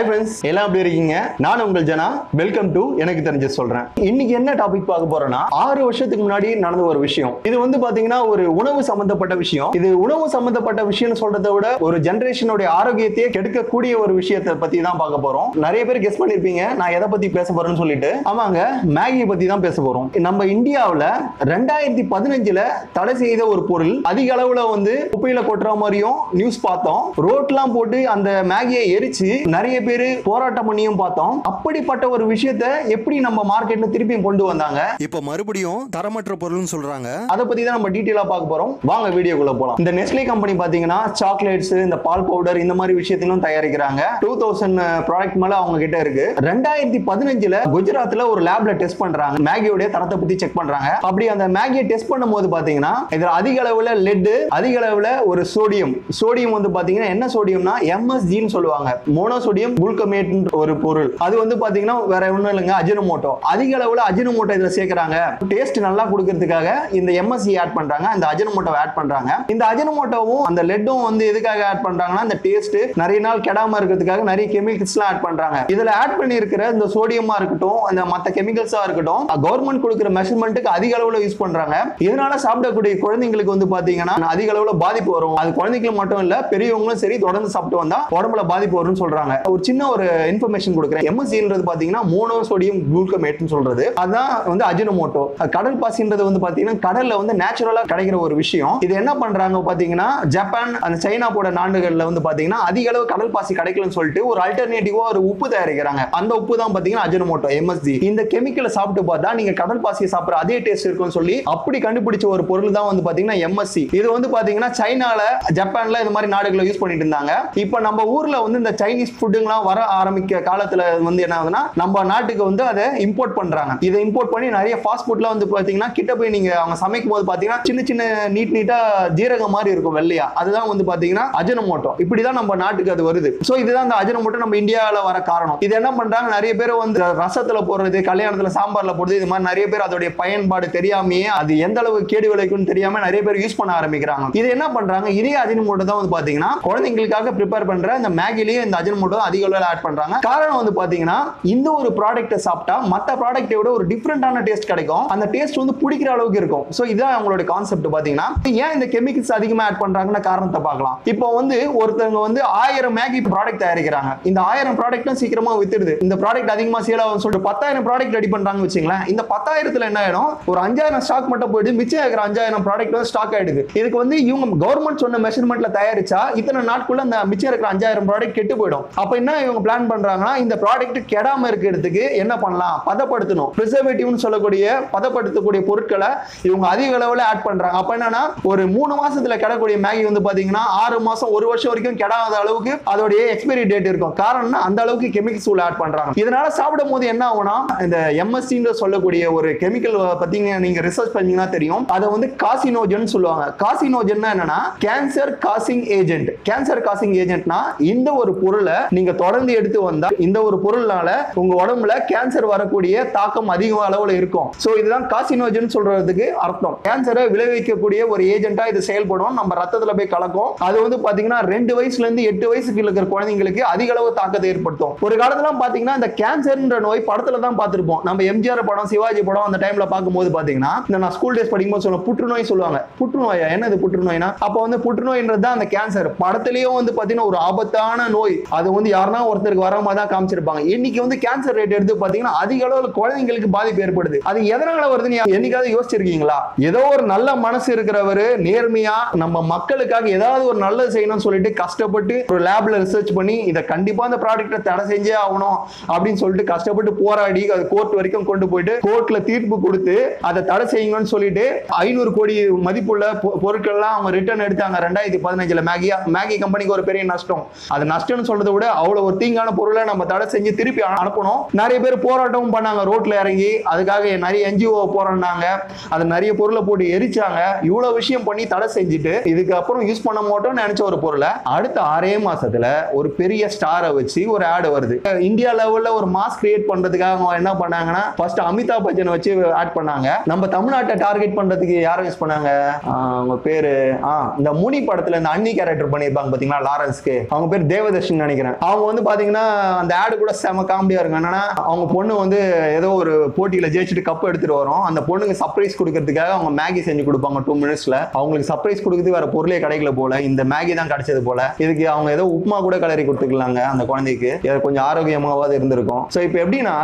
Hi friends எல்லாம் எப்படி இருக்கீங்க? நான் உங்கள் ஜனா. வெல்கம் டு எனக்கு தெரிஞ்ச சொல்றேன். இன்னைக்கு என்ன டாபிக் பார்க்க போறோம்னா ஆறு வருஷத்துக்கு முன்னாடி நடந்த ஒரு விஷயம். இது வந்து பாத்தீங்கன்னா ஒரு உணவு சம்பந்தப்பட்ட விஷயம். இது உணவு சம்பந்தப்பட்ட விஷயம்னு சொல்றதை விட ஒரு ஜென்ரேஷனுடைய ஆரோக்கியத்தையே கெடுக்கக்கூடிய ஒரு விஷயத்தை பத்தி தான் பார்க்க போறோம். நிறைய பேர் கெஸ் பண்ணிருப்பீங்க. நான் எதை பத்தி பேச போறேன்னு சொல்லிட்டு. ஆமாங்க மேகி பத்தி தான் பேச போறோம். நம்ம இந்தியாவில் ரெண்டாயிரத்தி பதினஞ்சுல தடை செய்த ஒரு பொருள் அதிக அளவுல வந்து குப்பையில கொட்டுற மாதிரியும் நியூஸ் பார்த்தோம். ரோட்லாம் போட்டு அந்த மேகியை எரிச்சு நிறைய பேர் போராட்டம் பண்ணியும் பார்த்தோம். அப்படிப்பட்ட ஒரு விஷயத்த எப்படி நம்ம மார்க்கெட்ல திருப்பியும் கொண்டு வந்தாங்க? இப்போ மறுபடியும் தரமற்ற பொருள்னு சொல்றாங்க. அதை பத்தி தான் நம்ம டீட்டெயிலா பார்க்க போறோம். வாங்க வீடியோக்குள்ள போலாம். இந்த நெஸ்லே கம்பெனி பாத்தீங்கன்னா சாக்லேட்ஸ் இந்த பால் பவுடர் இந்த மாதிரி விஷயத்திலும் தயாரிக்கிறாங்க. டூ தௌசண்ட் ப்ராடக்ட் மேல அவங்க கிட்ட இருக்கு. ரெண்டாயிரத்தி பதினஞ்சுல குஜராத்ல ஒரு லேப்ல டெஸ்ட் பண்றாங்க. மேகியோடைய தரத்தை பத்தி செக் பண்றாங்க. அப்படி அந்த மேகியை டெஸ்ட் பண்ணும்போது பாத்தீங்கன்னா இதுல அதிக அளவுல லெட் அதிக அளவுல ஒரு சோடியம் சோடியம் வந்து பாத்தீங்கன்னா என்ன சோடியம்னா எம்எஸ்ஜின்னு சொல்லுவாங்க. மோனோசோடியம் குளுக்கமேட் ஒரு பொருள். அது வந்து பாத்தீங்கன்னா வேற ஒன்றும் இல்லைங்க அஜினமோட்டோ. அதிக அளவில் அஜினமோட்டோ இதில் சேர்க்குறாங்க. டேஸ்ட் நல்லா கொடுக்கறதுக்காக இந்த எம்எஸ்சி ஆட் பண்றாங்க. இந்த அஜினமோட்டோ ஆட் பண்றாங்க. இந்த அஜினமோட்டோவும் அந்த லெட்டும் வந்து எதுக்காக ஆட் பண்றாங்கன்னா இந்த டேஸ்ட் நிறைய நாள் கெடாம இருக்கிறதுக்காக நிறைய கெமிக்கல்ஸ்லாம் ஆட் பண்றாங்க. இதுல ஆட் பண்ணியிருக்கிற இந்த சோடியமா இருக்கட்டும் அந்த மற்ற கெமிக்கல்ஸா இருக்கட்டும் கவர்மெண்ட் கொடுக்குற மெஷர்மெண்ட்டுக்கு அதிக அளவுல யூஸ் பண்றாங்க. இதனால சாப்பிடக்கூடிய குழந்தைங்களுக்கு வந்து பாத்தீங்கன்னா அதிக அளவுல பாதிப்பு வரும். அது குழந்தைங்களுக்கு மட்டும் இல்ல பெரியவங்களும் சரி தொடர்ந்து சாப்பிட்டு வந்தா உடம்புல பாதிப்பு வரும்னு சொல்றாங்க. ஒரு சின்ன ஒரு இன்ஃபர்மேஷன் கொடுக்குறேன். எம்எஸ்சின்றது பார்த்தீங்கன்னா மோனோ சோடியம் குளுக்கமேட்னு சொல்றது. அதான் வந்து அஜினமோட்டோ. கடல் பாசின்றது வந்து பார்த்தீங்கன்னா கடல்ல வந்து நேச்சுரலாக கிடைக்கிற ஒரு விஷயம். இது என்ன பண்றாங்க பார்த்தீங்கன்னா ஜப்பான் அந்த சைனா போட நாடுகளில் வந்து பார்த்தீங்கன்னா அதிக அளவு கடல் பாசி கிடைக்கலன்னு சொல்லிட்டு ஒரு அல்டர்னேட்டிவா ஒரு உப்பு தயாரிக்கிறாங்க. அந்த உப்பு தான் பார்த்தீங்கன்னா அஜினமோட்டோ எம்எஸ்சி இந்த கெமிக்கலை சாப்பிட்டு பார்த்தா நீங்க கடல் பாசியை சாப்பிடுற அதே டேஸ்ட் இருக்கும்னு சொல்லி அப்படி கண்டுபிடிச்ச ஒரு பொருள் தான் வந்து பார்த்தீங்கன்னா எம்எஸ்சி இது வந்து பார்த்தீங்கன்னா சைனால ஜப்பான்ல இந்த மாதிரி நாடுகளை யூஸ் பண்ணிட்டு இருந்தாங்க. இப்போ நம்ம ஊர்ல வந்து இந்த சைனீஸ் ஃபுட்டுங்களாம் வர ஆரம்பிக்க காலத்துல வந்து என்ன ஆகுதுன்னா நம்ம நாட்டுக்கு வந்து அதை இம்போர்ட் பண்றாங்க. இதை இம்போர்ட் பண்ணி நிறைய ஃபாஸ்ட் ஃபுட்லாம் வந்து பாத்தீங்கன்னா கிட்ட போய் நீங்க அவங்க சமைக்கும் போது பாத்தீங்கன்னா சின்ன சின்ன நீட் நீட்டா ஜீரகம் மாதிரி இருக்கும் வெள்ளையா. அதுதான் வந்து பாத்தீங்கன்னா அஜனமோட்டோ இப்படிதான் நம்ம நாட்டுக்கு அது வருது. சோ இதுதான் அந்த அஜனமோட்டோ நம்ம இந்தியாவில் வர காரணம். இது என்ன பண்றாங்க நிறைய பேர் வந்து ரசத்துல போடுறது கல்யாணத்துல சாம்பார்ல போடுறது இது மாதிரி நிறைய பேர் அதோடைய பயன்பாடு தெரியாமையே அது எந்த அளவு கேடு விளைக்கும்னு தெரியாம நிறைய பேர் யூஸ் பண்ண ஆரம்பிக்கிறாங்க. இது என்ன பண்றாங்க இதே அஜினமோட்டோ தான் வந்து பாத்தீங்கன்னா குழந்தைங்களுக்காக ப்ரிப்பேர் பண்ற இந்த மேகிலேயே இந்த அஜினமோட்டோ அதிக அளவில் ஆட் பண்றாங்க. காரணம் வந்து பாத்தீங்கன்னா இந்த ஒரு ப்ராடக்ட்டை சாப்பிட்டா மத்த ப்ராடக்ட்டை விட ஒரு டிஃப்ரெண்டான டேஸ்ட் கிடைக்கும். அந்த டேஸ்ட் வந்து பிடிக்கிற அளவுக்கு இருக்கும். ஸோ இதுதான் அவங்களோட கான்செப்ட் பாத்தீங்கன்னா ஏன் இந்த கெமிக்கல்ஸ் அதிகமாக ஆட் பண்றாங்கன்னு காரணத்தை பார்க்கலாம். இப்போ வந்து ஒருத்தவங்க வந்து ஆயிரம் மேகி ப்ராடக்ட் தயாரிக்கிறாங்க. இந்த ஆயிரம் ப்ராடக்ட்டும் சீக்கிரமா வித்துடுது. இந்த ப்ராடக்ட் அதிகமா சேல் ஆகும் சொல்லிட்டு பத்தாயிரம் ப்ராடக்ட் ரெடி பண்றாங்க வச்சுங்களேன் இந்த பத்தாயிரத்துல என்ன ஆயிடும்? ஒரு அஞ்சாயிரம் ஸ்டாக் மட்டும் போயிட்டு மிச்சம் இருக்கிற அஞ்சாயிரம் ப்ராடக்ட் வந்து ஸ்டாக் ஆயிடுது. இதுக்கு வந்து இவங்க கவர்மெண்ட் சொன்ன மெஷர்மெண்ட்ல தயாரிச்சா இத்தனை நாட்குள்ள அந்த மிச்சம் இருக்கிற அஞ்சாயிரம் ப்ராடக்ட் கெட்டு போயிடும். அப்ப என்ன இவங்க பிளான் பண்றாங்கன்னா இந்த ப்ராடக்ட் கெடாம இருக்கிறதுக்கு என்ன பண்ணலாம்? பதப்படுத்தணும். ப்ரிசர்வேட்டிவ்னு சொல்லக்கூடிய பதப்படுத்தக்கூடிய பொருட்களை இவங்க அதிக அளவில் ஆட் பண்றாங்க. அப்ப என்னன்னா ஒரு மூணு மாசத்துல கெடக்கூடிய மேகி வந்து பாத்தீங்கன்னா ஆறு மாசம் ஒரு வருஷம் வரைக்கும் கெடாத அளவுக்கு அதோடைய எக்ஸ்பைரி டேட் இருக்கும். காரணம்னா அந்த அளவுக்கு கெமிக்கல்ஸ் உள்ள ஆட் பண்றாங்க. இதனால சாப்பிடும் போது என்ன ஆகும்னா இந்த எம்எஸ்சின்னு சொல்லக்கூடிய ஒரு கெமிக்கல் பத்திங்க நீங்க ரிசர்ச் பண்ணீங்கன்னா தெரியும். அதை வந்து காசினோஜன் சொல்லுவாங்க. காசினோஜன் என்னன்னா cancer causing agent cancer causing ஏஜென்ட்னா இந்த ஒரு பொருளை நீங்க தொடர்ந்து எடுத்து வந்தா இந்த ஒரு பொருள்னால உங்க உடம்புல கேன்சர் வரக்கூடிய தாக்கம் அதிக அளவுல இருக்கும். சோ இதுதான் காசினோஜன் சொல்றதுக்கு அர்த்தம். கேன்சரை விளைவிக்கக்கூடிய ஒரு ஏஜென்ட்டா இது செயல்படும். நம்ம ரத்தத்துல போய் கலக்கும். அது வந்து பாத்தீங்கன்னா ரெண்டு வயசுல இருந்து எட்டு வயசுக்கு இருக்கிற குழந்தைங்களுக்கு அதிக அளவு தாக்கத்தை ஏற்படுத்தும். ஒரு காலத்துல பாத்தீங்கன்னா இந்த கேன்சர்ன்ற நோய் படத்துல தான் பார்த்திருப்போம் நம்ம எம்ஜிஆர் படம் சிவாஜி படம் அந்த டைம்ல பார்க்கும்போது பாத்தீங்கன்னா இந்த நான் ஸ்கூல் டேஸ் படிக்கும்போது சொல்லுவேன் புற்றுநோய் சொல்லுவாங்க. புற்றுநோயா? என்னது புற்றுநோய்னா? அப்ப வந்து புற்றுநோய்ன்றது தான் அந்த கேன்சர் படத்திலேயும் வந்து பாத்தீங்கன்னா ஒரு ஆபத்தான நோய். அது வந்து யாருன்னா ஒருத்தருக்கு வராம தான் காமிச்சிருப்பாங்க. இன்னைக்கு வந்து கேன்சர் ரேட் எடுத்து பாத்தீங்கன்னா அதிக அளவுல குழந்தைங்களுக்கு பாதிப்பு ஏற்படுது. அது எதனால வருதுன்னு என்னைக்காவது யோசிச்சிருக்கீங்களா? ஏதோ ஒரு நல்ல மனசு இருக்கிறவர் நேர்மையா நம்ம மக்களுக்காக ஏதாவது ஒரு நல்லது செய்யணும்னு சொல்லிட்டு கஷ்டப்பட்டு ஒரு லேப்ல ரிசர்ச் பண்ணி இதை கண்டிப்பா அந்த ப்ராடக்ட்டை தடை செஞ்சே ஆகணும் அப்படின்னு சொல்லிட்டு கஷ்டப்பட்டு போராடி அது கோர்ட் வரைக்கும் கொண்டு போயிட்டு கோர்ட்ல தீர்ப்பு கொடுத்து அதை தடை செய்யுங்கன்னு சொல்லிட்டு ஐநூறு கோடி மதிப்புள்ள பொருட்கள்லாம் அவங்க ரிட்டர்ன் எடுத்தாங்க ரெண்டாயிரத்தி பதினஞ்சுல. மேகி மேகி கம்பெனிக்கு ஒரு பெரிய நஷ்டம். அது நஷ்டம்னு சொல்றதை விட அவ்வளவு ஒரு தீங்கான பொருளை நம்ம தடை செஞ்சு திருப்பி அனுப்பணும். நிறைய பேர் போராட்டமும் பண்ணாங்க ரோட்ல இறங்கி. அதுக்காக நிறைய என்ஜிஓ போராடினாங்க. அது நிறைய பொருளை போட்டு எரிச்சாங்க. இவ்வளவு விஷயம் பண்ணி தடை செஞ்சுட்டு இதுக்கப்புறம் யூஸ் பண்ண மாட்டோம்னு நினைச்ச ஒரு பொருளை அடுத்த ஆறே மாசத்துல ஒரு பெரிய ஸ்டாரை வச்சு ஒரு ஆடு வருது. இந்தியா லெவல்ல ஒரு மாஸ் கிரியேட் பண்றதுக்காக அவங்க என்ன பண்ணாங்கன்னா ஃபர்ஸ்ட் அமிதாப் பச்சனை வச்சு ஆட் பண்ணாங்க. நம்ம தமிழ்நாட்டை டார்கெட் பண்றதுக்கு யாரை யூஸ் பண்ணாங்க? அவங்க பேரு ஆ இந்த முனி படத்துல இந்த அன்னி கேரக்டர் பண்ணியிருப்பாங்க பாத்தீங்களா லாரன்ஸ்க்கு. அவங்க பேர் தேவதர்ஷன் நினைக்கிறேன். அவங்க வந்து பாத்தீங்கன்னா அந்த ஆடு கூட செம காமெடியா இருக்கும். என்னன்னா அவங்க பொண்ணு வந்து ஏதோ ஒரு போட்டியில ஜெயிச்சுட்டு கப் எடுத்துட்டு வரும். அந்த பொண்ணுக்கு சர்ப்ரைஸ் கொடுக்கறதுக்காக அவங்க மேகி செஞ்சு கொடுப்பாங்க டூ மினிட்ஸ்ல அவங்களுக்கு சர்ப்ரைஸ் கொடுக்குறது வேற பொருளே கிடைக்கல போல. இந்த மேகி தான் கிடைச்சது போல. இதுக்கு அவங்க ஏதோ உப்புமா கூட கலரி கொடுத்துக்கலாங்க அந்த குழந்தைக்கு. கொஞ்சம் ஆரோக்கியமாவது இருந்திருக்கும். ஸோ இப்போ எப்படின்னா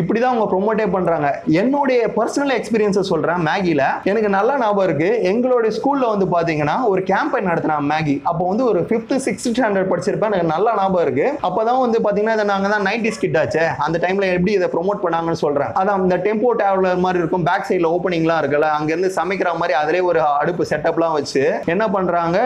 இப்படிதான் அவங்க ப்ரொமோட்டே பண்றாங்க. என்னுடைய பர்சனல் எக்ஸ்பீரியன்ஸை சொல்றேன் மேகில எனக்கு நல்லா ஞாபகம் இருக்கு. எங்களுடைய ஸ்கூல்ல வந்து பாத்தீங்கன்னா ஒரு கேம்பெயின் நடத்தினா மேகி அப்போ வந்து ஒரு ஃபிஃப்த் சிக்ஸ்த் ஸ்டாண்டர்ட் படிச்சிருப்பேன். எனக்கு நல்லா ஞாபகம் அப்போதான் வந்து பார்த்தீங்கன்னா இதை நாங்க தான் நைன்டிஸ் கிட் ஆச்சு. அந்த டைம்ல எப்படி இதை ப்ரொமோட் பண்ணாங்கன்னு சொல்றேன். அதான் இந்த டெம்போ டேவலர் மாதிரி இருக்கும். பேக் சைடில் ஓப்பனிங்லாம் இருக்குல்ல அங்கேருந்து சமைக்கிற மாதிரி அதிலே ஒரு அடுப்பு செட்டப்லாம் வச்சு என்ன பண்றாங்க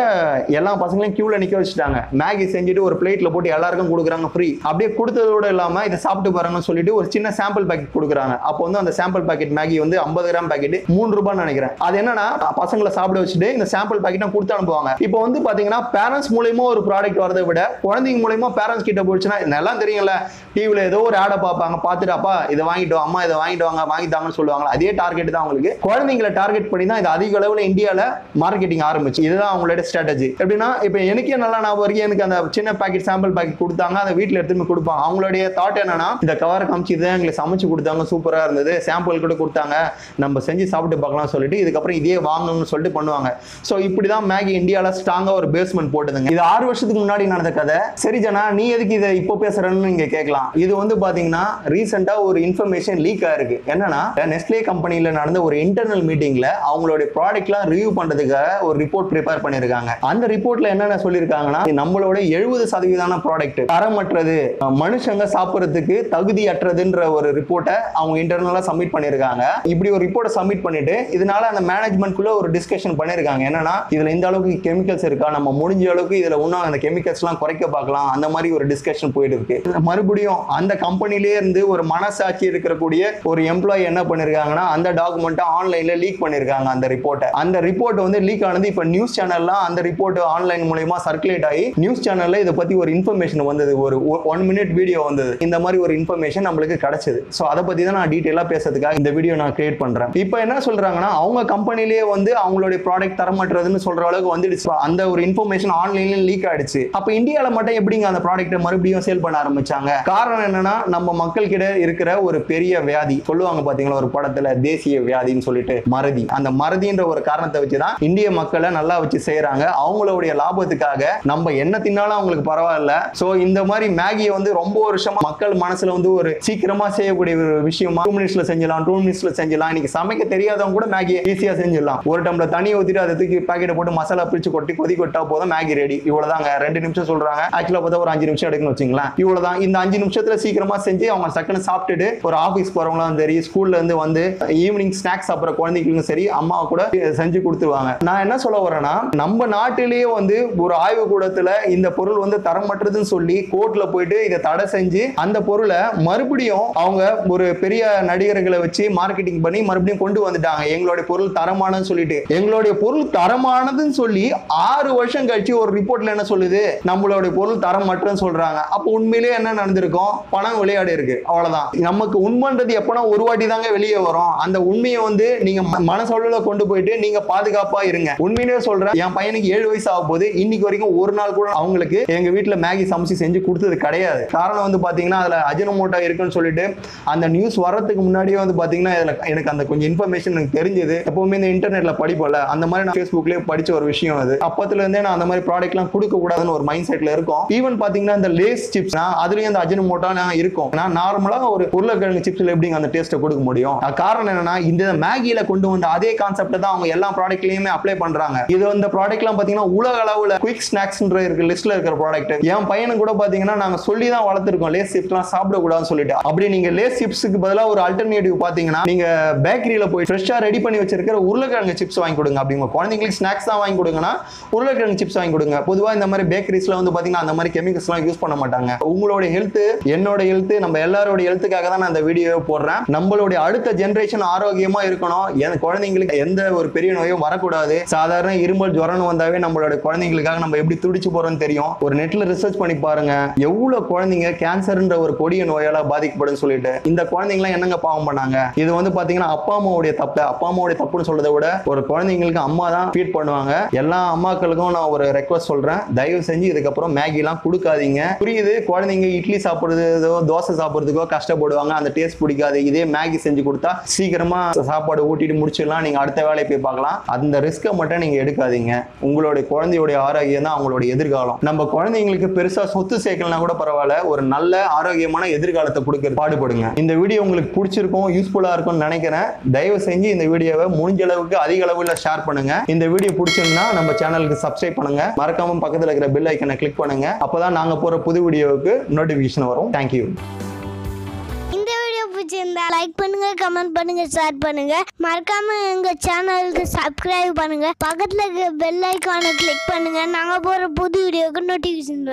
எல்லா பசங்களையும் கியூல நிற்க வச்சுட்டாங்க. மேகி செஞ்சுட்டு ஒரு பிளேட்ல போட்டு எல்லாருக்கும் கொடுக்குறாங்க ஃப்ரீ அப்படியே கொடுத்ததோட இல்லாமல் இதை சாப்பிட்டு பாருங்கன்னு சொல்லிட்டு ஒரு சின்ன சாம்பிள் பாக்கெட் கொடுக்குறாங்க. அப்போ வந்து அந்த சாம்பிள் பாக்கெட் மேகி வந்து ஐம்பது கிராம் பாக்கெட் மூணு ரூபான்னு நினைக்கிறேன். அது என்னன்னா பசங்களை சாப்பிட வச்சுட்டு இந்த சாம்பிள் பாக்கெட்டும் கொடுத்து அனுப்புவாங்க. இப்போ வந்து பார்த்தீங்கன்னா பேரண்ட்ஸ் மூலியமா ஒரு ப்ராடக்ட் வரதை விட குழந்தைங்க மூலயமா பேரண்ட்ஸ் கிட்ட போச்சுன்னா நல்லா தெரியும்ல. டிவியில் ஏதோ ஒரு ஆடை பார்ப்பாங்க. பார்த்துட்டு அப்பா இதை வாங்கிட்டு அம்மா இதை வாங்கிட்டு வாங்க வாங்கிட்டாங்கன்னு சொல்லுவாங்க அதே டார்கெட் தான் அவங்களுக்கு. குழந்தைங்களை டார்கெட் பண்ணி தான் இது அதிக அளவில் இந்தியாவில் மார்க்கெட்டிங் ஆரம்பிச்சு. இதுதான் அவங்களோட ஸ்ட்ராட்டஜி எப்படின்னா இப்போ எனக்கே நல்லா நான் வரைக்கும் எனக்கு அந்த சின்ன பாக்கெட் சாம்பிள் பாக்கெட் கொடுத்தாங்க. அதை வீட்டில் எடுத்துட்டு போய் கொடுப்பாங்க. அவங்களுடைய தாட் என்னன்னா இந்த கவரை காமிச்சு இதை எங்களுக்கு சமைச்சு கொடுத்தாங்க. சூப்பராக இருந்தது. சாம்பிள் கூட கொடுத்தாங்க. நம்ம செஞ்சு சாப்பிட்டு பார்க்கலாம் சொல்லிட்டு இதுக்கப்புறம் இதே வாங்கணும்னு சொல்லிட்டு பண்ணுவாங்க. ஸோ இப்படி தான் மேகி இந்தியாவில் ஸ்ட்ராங்காக ஒரு பேஸ்மெண்ட் போட்டுதுங்க. இது ஆறு வருஷத்துக்கு முன்னாடி நடந்த கதை. சரி ஜனா நீ எதுக்கு இதை இப்போ பேசுறேன்னு நீங்க கேட்கலாம். இது வந்து பாத்தீங்கன்னா ரீசெண்டா ஒரு இன்ஃபர்மேஷன் லீக் ஆயிருக்கு. என்னன்னா நெஸ்லே கம்பெனியில நடந்த ஒரு இன்டர்னல் மீட்டிங்ல அவங்களுடைய ப்ராடக்ட்லாம் ரிவ்யூ பண்றதுக்காக ஒரு ரிப்போர்ட் ப்ரிப்பேர் பண்ணிருக்காங்க அந்த ரிப்போர்ட்ல என்னென்ன சொல்லியிருக்காங்கன்னா நம்மளோட எழுபது சதவீதமான ப்ராடக்ட் தரமற்றது மனுஷங்க சாப்பிட்றதுக்கு தகுதியற்றதுன்ற ஒரு ரிப்போர்ட்டை அவங்க இன்டர்னலா சப்மிட் பண்ணிருக்காங்க இப்படி ஒரு ரிப்போர்ட்டை சப்மிட் பண்ணிட்டு இதனால அந்த மேனேஜ்மெண்ட்குள்ள ஒரு டிஸ்கஷன் பண்ணிருக்காங்க என்னன்னா இதுல இந்த அளவுக்கு கெமிக்கல்ஸ் இருக்கா? நம்ம முடிஞ்ச அளவுக்கு இதுல இன்னும் அந்த கெமிக்கல்ஸ்லாம் குறைக்க பார்க்கலாம். அந்த மாதிரி ஒரு டிஸ்கஷன் போயிட்டு இருக்கு மறுபடியும் அந்த கம்பெனிலே இருந்து ஒரு மனசாட்சி இருக்கக்கூடிய ஒரு எம்ப்ளாயி என்ன பண்ணிருக்காங்கன்னா அந்த டாக்குமெண்ட்டை ஆன்லைன்ல லீக் பண்ணிருக்காங்க அந்த ரிப்போர்ட்டை அந்த ரிப்போர்ட் வந்து லீக் ஆனது இப்போ நியூஸ் சேனல்லாம் அந்த ரிப்போர்ட் ஆன்லைன் மூலயமா சர்க்குலேட் ஆகி நியூஸ் சேனல்ல இதை பத்தி ஒரு இன்ஃபர்மேஷன் வந்தது. ஒரு ஒன் மினிட் வீடியோ வந்தது. இந்த மாதிரி ஒரு இன்ஃபர்மேஷன் நம்மளுக்கு கிடைச்சது. ஸோ அதை பத்தி தான் நான் டீட்டெயிலாக பேசுறதுக்காக இந்த வீடியோ நான் கிரியேட் பண்றேன். இப்போ என்ன சொல்றாங்கன்னா அவங்க கம்பெனிலேயே வந்து அவங்களுடைய ப்ராடக்ட் தரமாட்டுறதுன்னு சொல்ற அளவுக்கு வந்துடுச்சு. அந்த ஒரு இன்ஃபர்மேஷன் ஆன்லைன்ல லீக் ஆயிடுச்சு. அப்ப இந்தியாவில் மட்டும் எப்படிங்க அந்த ப்ராடக்ட் ப்ராடக்ட்டை மறுபடியும் சேல் பண்ண ஆரம்பிச்சாங்க. காரணம் என்னன்னா நம்ம மக்கள் கிட்ட இருக்கிற ஒரு பெரிய வியாதி சொல்லுவாங்க பாத்தீங்களா ஒரு படத்துல தேசிய வியாதின்னு சொல்லிட்டு மறதி அந்த மறதின்ற ஒரு காரணத்தை வச்சுதான் இந்திய மக்களை நல்லா வச்சு செய்யறாங்க. அவங்களுடைய லாபத்துக்காக நம்ம என்ன தின்னாலும் அவங்களுக்கு பரவாயில்ல. சோ இந்த மாதிரி மேகியை வந்து ரொம்ப வருஷமா மக்கள் மனசுல வந்து ஒரு சீக்கிரமா செய்யக்கூடிய ஒரு விஷயமா டூ மினிட்ஸ்ல செஞ்சலாம் டூ மினிட்ஸ்ல செஞ்சிடலாம். இன்னைக்கு சமைக்க தெரியாதவங்க கூட மேகியை ஈஸியா செஞ்சிடலாம். ஒரு டம்ளர் தண்ணி ஊத்திட்டு அதை தூக்கி பாக்கெட்டை போட்டு மசாலா பிரிச்சு கொட்டி கொதி கொட்டா போதும் மேகி ரெடி இவ்வளவுதாங்க. ரெண்டு நிமிஷம் சொல்றாங்க. ஆக்சுவலா பார்த்தா ஒரு அஞ்சு நிமிஷம் எடுக்கணும் வச்சுங்களேன். இவ்வளவுதான். இந்த அஞ்சு நிமிஷத்துல சீக்கிரமா செஞ்சு அவங்க சக்குன்னு சாப்பிட்டுட்டு ஒரு ஆபீஸ் போறவங்களும் சரி ஸ்கூல்ல இருந்து வந்து ஈவினிங் ஸ்நாக்ஸ் சாப்பிட்ற குழந்தைங்களுக்கும் சரி அம்மா கூட செஞ்சு கொடுத்துருவாங்க. நான் என்ன சொல்ல வரேன்னா நம்ம நாட்டிலேயே வந்து ஒரு ஆய்வு கூடத்துல இந்த பொருள் வந்து தரமற்றதுன்னு சொல்லி கோர்ட்ல போயிட்டு இதை தடை செஞ்சு அந்த பொருளை மறுபடியும் அவங்க ஒரு பெரிய நடிகர்களை வச்சு மார்க்கெட்டிங் பண்ணி மறுபடியும் கொண்டு வந்துட்டாங்க. எங்களுடைய பொருள் தரமானதுன்னு சொல்லிட்டு. எங்களுடைய பொருள் தரமானதுன்னு சொல்லி ஆறு வருஷம் கழிச்சு ஒரு ரிப்போர்ட்ல என்ன சொல்லுது? நம்மளுடைய பொருள் தரமற்றன்னு சொல்றாங்க. அப்போ உண்மையிலேயே என்ன நடந்திருக்கும்? பணம் விளையாடு இருக்கு. அவ்வளவுதான். நமக்கு உண்மைன்றது எப்பனா ஒரு வாட்டி தாங்க வெளியே வரும். அந்த உண்மையை வந்து நீங்க ம- கொண்டு போயிட்டு நீங்க பாதுகாப்பா இருங்க. உண்மையிலேயே சொல்றேன் என் பையனுக்கு ஏழு வயசு ஆக போகுது. இன்னைக்கு வரைக்கும் ஒரு நாள் கூட அவங்களுக்கு எங்க வீட்டுல மேகி சமைச்சு செஞ்சு கொடுத்தது கிடையாது. காரணம் வந்து பாத்தீங்கன்னா அதுல அஜினமோட்டா இருக்குன்னு சொல்லிட்டு அந்த நியூஸ் வர்றதுக்கு முன்னாடியே வந்து பாத்தீங்கன்னா இதுல எனக்கு அந்த கொஞ்சம் இன்ஃபர்மேஷன் எனக்கு தெரிஞ்சது. எப்பவுமே இந்த இன்டர்நெட்ல படிப்போம்ல அந்த மாதிரி நான் ஃபேஸ்புக்லயே படிச்ச ஒரு விஷயம் அது. அப்பத்துல இருந்தே நான் அந்த மாதிரி ப்ராடக்ட் எல்லாம் கொடுக்க கூடாதுன்னு ஒரு மைண்ட் செட்ல இருக்கும். ஈவன் பாத்தீங்கன்னா இந்த லேஸ் சிப்ஸ் அதுலயும் அந்த அஜினமோட்டா இருக்கும். நான் நார்மலா ஒரு உருளைக்கிழங்கு சிப்ஸ்ல எப்படிங்க அந்த டேஸ்ட்டை கொடுக்க முடியும்? அது காரணம் என்னன்னா இந்த மேகியில கொண்டு வந்த அதே கான்செப்ட் தான் அவங்க எல்லா ப்ராடக்ட்லயுமே அப்ளை பண்றாங்க. இது இந்த ப்ராடக்ட்லாம் பாத்தீங்கன்னா உலக அளவுல குயிக் ஸ்நாக்ஸ்ன்ற இருக்கு லிஸ்ட்ல இருக்கிற ப்ராடக்ட் என் பையனுக்கு கூட பாத்தீங்கன்னா நாங்க சொல்லி தான் வளர்த்துருக்கோம். லேஸ் சிப்ஸ்லாம் சாப்பிடக்கூடாதுன்னு சொல்லிட்டு. அப்படி நீங்க லேஸ் சிப்ஸுக்கு பதிலா ஒரு அல்டர்னேட்டிவ் பாத்தீங்கன்னா நீங்க பேக்கரியில போய் ஃப்ரெஷ்ஷா ரெடி பண்ணி வச்சிருக்கிற உருளைக்கிழங்கு சிப்ஸ் வாங்கி கொடுங்க அப்படிங்க. குழந்தைங்களுக்கு ஸ்நாக்ஸ் தான் வாங்கி கொடுங்கன்னா உருளைக்கிழங்கு சிப்ஸ் வாங்கி கொடுங்க. பொதுவா இந்த மாதிரி பேக்கரிஸ்ல வந்து பாத்தீங்கன்னா அந்த மாதிரி கெமிக்கல்ஸ்லாம் யூஸ் பண்ண மாட்டாங்க. உங்களுடைய ஹெல்த் என்னோட ஹெல்த் நம்ம எல்லாரோட ஹெல்த்துக்காக தான் நான் இந்த வீடியோவை போடுறேன். நம்மளுடைய அடுத்த ஜென்ரேஷன் ஆரோக்கியமா இருக்கணும். என் குழந்தைங்களுக்கு எந்த ஒரு பெரிய நோயும் வரக்கூடாது. சாதாரண இருமல் ஜுரம்னு வந்தாவே நம்மளோட குழந்தைங்களுக்காக நம்ம எப்படி துடிச்சு போறோம்னு தெரியும். ஒரு நெட்ல ரிசர்ச் பண்ணி பாருங்க. எவ்வளவு குழந்தைங்க கேன்சர்ன்ற ஒரு கொடிய நோயால பாதிக்கப்படும் சொல்லிட்டு இந்த குழந்தைங்களாம் என்னங்க பாவம் பண்ணாங்க? இது வந்து பாத்தீங்கன்னா அப்பா அம்மாவுடைய தப்பு. அப்பா அம்மாவுடைய தப்புன்னு சொல்றதை விட ஒரு குழந்தைங்களுக்கு அம்மா தான் ஃபீட் பண்ணுவாங்க. எல்லா அம்மாக்களுக்கும் நான் ஒரு ரெக்வஸ்ட் சொல்றேன். தயவு செஞ்சு இதுக்கப்புறம் மேகி எல்லாம் கொடுக்காதீங்க. புரியுது. குழந்தைங்க இட்லி சாப்பிடுறதோ தோசை சாப்பிடுறதுக்கோ கஷ்டப்படுவாங்க. அந்த டேஸ்ட் பிடிக்காது. இதே மேகி செஞ்சு கொடுத்தா சீக்கிரமா சாப்பாடு ஊட்டிட்டு முடிச்சிடலாம். நீங்க அடுத்த வேலையை போய் பார்க்கலாம். அந்த ரிஸ்க்கை மட்டும் நீங்க எடுக்காதீங்க. உங்களுடைய குழந்தையுடைய ஆரோக்கியம் தான் அவங்களோட எதிர்காலம். நம்ம குழந்தைங்களுக்கு பெருசா சொத்து சேர்க்கலாம் கூட பரவாயில்ல. ஒரு நல்ல ஆரோக்கியமான எதிர்காலத்தை கொடுக்க பாடுபடுங்க. இந்த வீடியோ உங்களுக்கு பிடிச்சிருக்கும் யூஸ்ஃபுல்லா இருக்கும்னு நினைக்கிறேன். தயவு செஞ்சு இந்த வீடியோவை முடிஞ்ச அளவுக்கு அதிக அளவில் ஷேர் பண்ணுங்க. இந்த வீடியோ பிடிச்சிருந்தா நம்ம சேனலுக்கு சப்ஸ்கிரைப் பண்ணுங்க. மறக்காம பக்கத்தில் இருக்கிற பெல் ஐக்கனை கிளிக் பண்ணுங்க. அப்பதான் நாங்க போகிற புது வீடியோவுக்கு நோட்டிஃபிகேஷன் வரும். தேங்க்யூ இந்த வீடியோ பிடிச்சிருந்தா லைக் பண்ணுங்க கமெண்ட் பண்ணுங்க ஷேர் பண்ணுங்க. மறக்காம எங்க சேனலுக்கு சப்ஸ்கிரைப் பண்ணுங்க. பக்கத்துல இருக்க பெல் ஐக்கானை கிளிக் பண்ணுங்க. நாங்க போற புது வீடியோக்கு நோட்டிஃபிகேஷன் வரும்.